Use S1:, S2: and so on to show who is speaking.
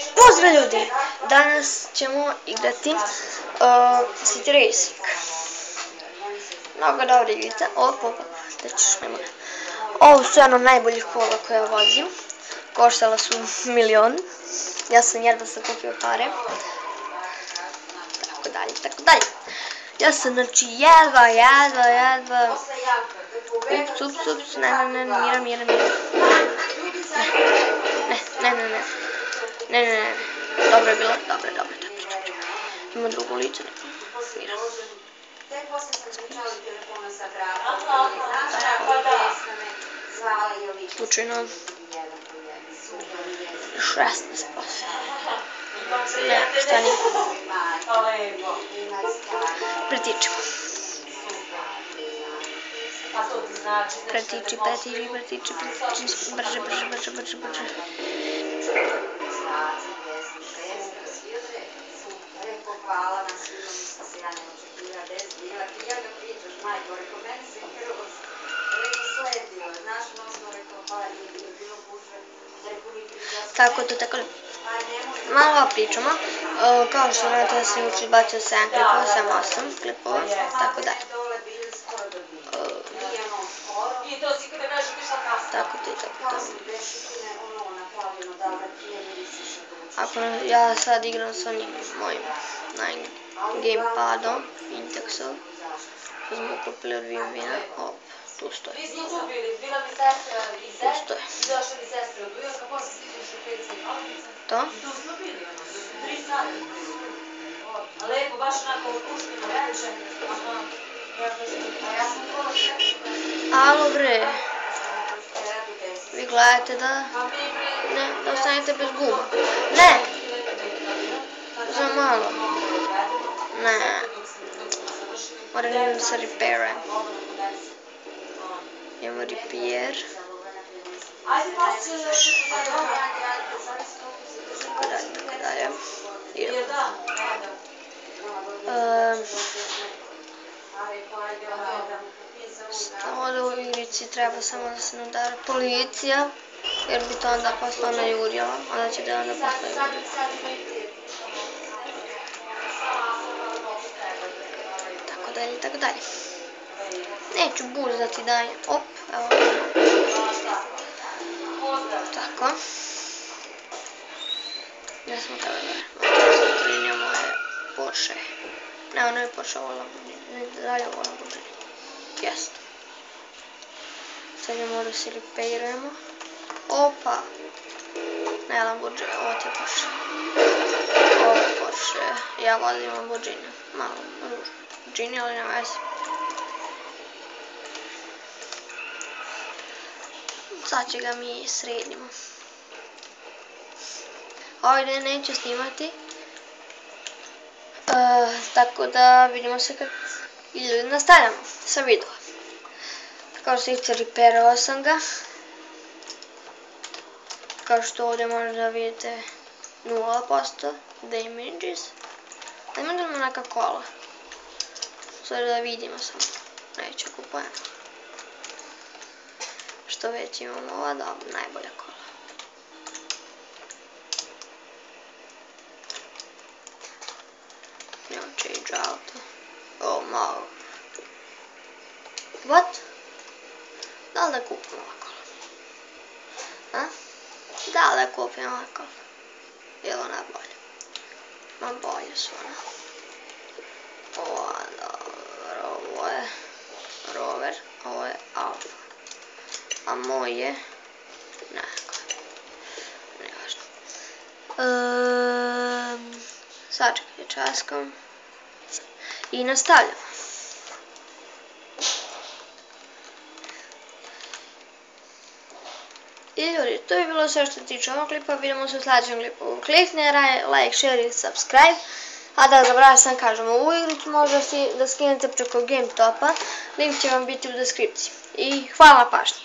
S1: Pozdrav ljudi! Danas ćemo igrati uh, City Racing. Mnogo dobra igrica. Op, op, ćeš, nema. Ovo su jedno najboljih kola koje vozim. Koštala su milion. Ja sam jedva sakupio pare. Tako dalje, tako dalje. Ja sam znači jedva, jedva, jedva. Ups, ups, ups, ne, ne, ne, mira, mira, mira. Ne, ne, ne, ne. Ne, ne, ne. Dobro je bilo. Dobro, dobro, dobro, dobro. Ima drugo lice. Mira. Slučajno
S2: jedan po jedan.
S1: 16%. Ne, šta nije. Pretiči, pretiči, pretiči, pretiči. Brže, brže, brže, brže, brže.
S2: Rekao hvala na svima, mislim se ja ne očekira bez bila. Ti ja ga pričaš, majko, rekao, meni se kroz. Rekao, sledilo, znaš, nosno rekao, hvala ljudi, je bilo. Rekao, pričaš.
S1: Tako to, tako da.
S2: Pa.
S1: Malo pričamo. E, kao što znate, ja sam juče bacio 7 klipova, sam 8 klipova, tako da. E,
S2: ono
S1: tako to i tako to.
S2: Kasno dešutine, ono napravljeno da ga prije ne visiš da učiš.
S1: Ako ja sad igram sa onim mojim naj gamepadom, Intexov, što smo kupili od Vimvina, op, tu stoji.
S3: Mi smo tu bili, bila mi sestra i zet,
S1: Što je?
S3: i došla mi sestra od ujaka, posle stižeš u Peci i Kalnice.
S1: To?
S3: Tu smo bili, ono, tri lepo, baš onako opušteno veče. Aha. Ja
S2: sam
S1: Alo bre,
S2: bez.
S1: vi gledate da,
S3: pa mi pre...
S1: ne, da ostanete bez guma. Ne, za malo. Ne, moram idem sa repairem. Imamo repair,
S3: Ajde, pas će da se pozadava.
S1: tako dalje, tako dalje. Idemo.
S3: Jer da, da.
S1: Ehm, Samo da u igrici treba samo da se ne udara policija, jer bi to onda posle ona jurila, onda će da onda posle jurila. Tako dalje, tako dalje. Neću burzati dalje. Op, evo. Tako. Ja sam kada da trinjamo je Porsche. Ne, ono je Porsche, ovo je dalje ovo je Lamborghini. Jeste. Sad se repairujemo. Opa! Ne, Lamborghini, ovo ti je Porsche. Ovo je Porsche. Ja vozim. Malo ružno. Ali nema veze. Sad će ga mi sredimo. Ovdje neću snimati. E, tako da vidimo se kad i ljudi nastavljamo sa videom. Kao što vidite, repairao sam ga. Kao što ovdje možete da vidite 0% damages. Da ima da ima neka kola. Sad da vidimo samo. Neću kupujem. Što već imamo ova da najbolja kola. No change out. Oh malo. What? Da li da kupim ova kola? A? Da li da kupim ova kola? Je li ona bolja? Ma bolje su ona. Ova, dobro, ovo je rover, ovo je alfa. A moj je... Ne, ne važno. Um, sačekaj časkom. I nastavljamo. I ljudi, to je bilo sve što se tiče ovog klipa, vidimo se u sljedećem klipu. Klikni like, share i subscribe. A da zaboravim sam kažem, ovu igricu možete da skinete preko GameTopa, link će vam biti u deskripciji. I hvala na pažnji.